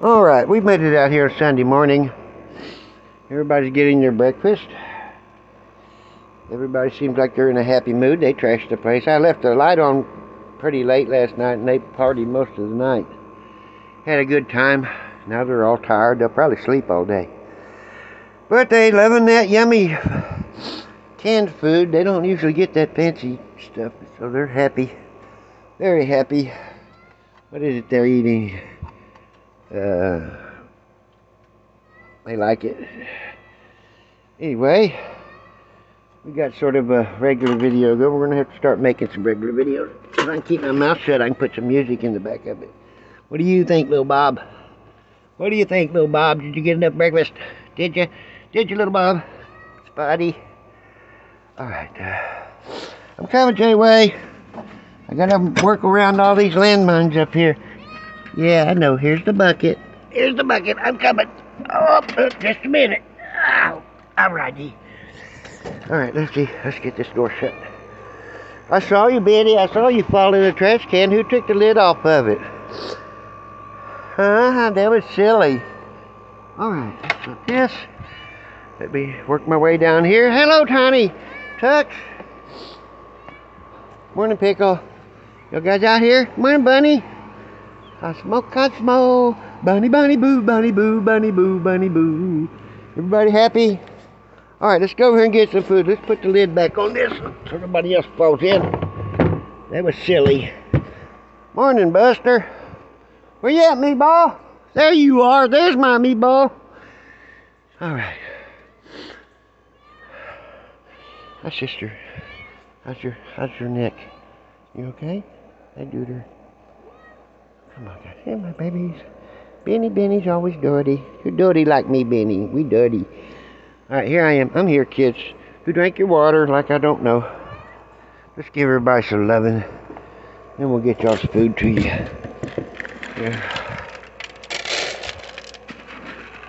All right, we made it out here Sunday morning. Everybody's getting their breakfast. Everybody seems like they're in a happy mood. They trashed the place. I left the light on pretty late last night and they partied most of the night. Had a good time. Now they're all tired. They'll probably sleep all day. But they loving that yummy canned food. They don't usually get that fancy stuff, so they're happy. Very happy. What is it they're eating? Uh, they like it. Anyway, we got sort of a regular video go. We're going to have to start making some regular videos. If I can keep my mouth shut, I can put some music in the back of it. What do you think, little Bob? What do you think, little Bob? Did you get enough breakfast? Did you? Did you, little Bob? Spotty? Alright. Uh, I'm coming, J-Way. I gotta work around all these landmines up here. Yeah, I know. Here's the bucket. Here's the bucket. I'm coming. Oh, just a minute. Oh, all righty. All right, let's see. Let's get this door shut. I saw you, Betty. I saw you fall in the trash can. Who took the lid off of it? Huh? That was silly. All right. Yes. Let me work my way down here. Hello, Tiny. Tux. Morning, Pickle. You guys out here? Morning, Bunny. Cosmo, Cosmo. Bunny, bunny, boo, bunny, boo, bunny, boo, bunny, boo. Everybody happy? All right, let's go over here and get some food. Let's put the lid back on this so nobody else falls in. That was silly. Morning, Buster. Where you at, meatball? There you are. There's my meatball. All right. Hi, sister. How's your How's your neck? You okay? Hey, Dooter. Come my guys. Hey, my babies. Benny, Benny's always dirty. You're dirty like me, Benny. We dirty. All right, here I am. I'm here, kids. Who drank your water like I don't know. Let's give everybody some loving. Then we'll get y'all's food to you. Yeah.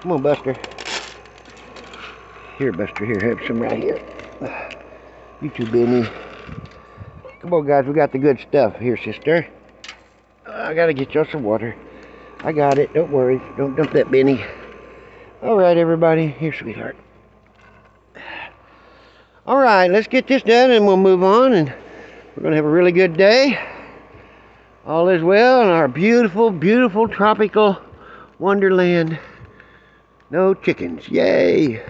Come on, Buster. Here, Buster. Here, have some right here. You too, Benny. Come on, guys. We got the good stuff. Here, sister. I gotta get y'all some water. I got it. Don't worry. Don't dump that Benny. All right, everybody. Here, sweetheart. All right, let's get this done and we'll move on and we're to have a really good day. All is well in our beautiful, beautiful tropical wonderland. No chickens. Yay.